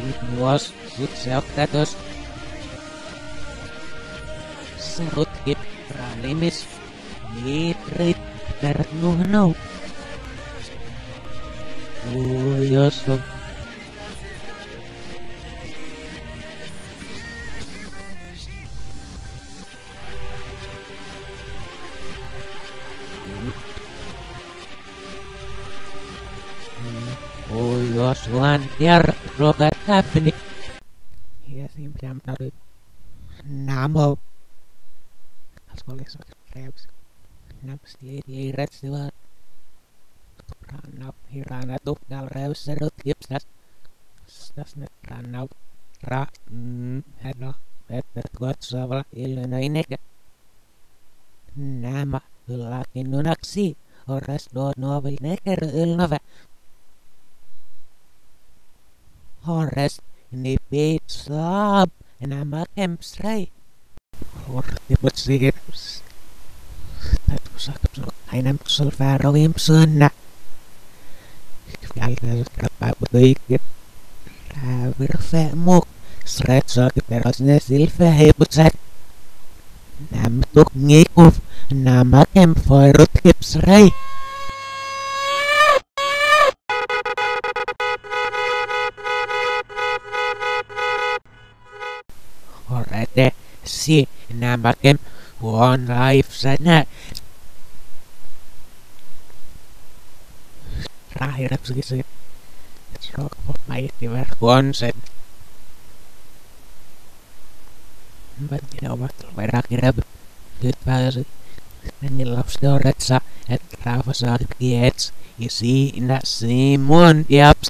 It was itself that us. Smutgip Ralimis Nitrit Bernuhnau. Uyasov. Ja siinä pitää Namo. Alltså oli så rävs. Napsti ei rätsiva. Ranna hirana tuhdal räyserot kipsas. Stas ne ranna. Ra. Mm. Häno. Että kuotsavalla ilmena ineka. Nämä yllakin nunaksi. Orres do forest and they beats up and I'm a campsite. Hortibot si Ips. Tapos ako ay nam sulfaro Imson na. Kaya kapabudayik it. Raver fe mok. Sret so kiperos na silfe hebutsak. Nam tuk ngikup. Nama campfire tips right. olette siinä maken huon laifsana. Rahiratsikisi sokmaitti verkonsen. Mä ovat verakirjat. Nyt pääsit niin lapset oletsa, että rauha saat kiets, ja siinä One japs.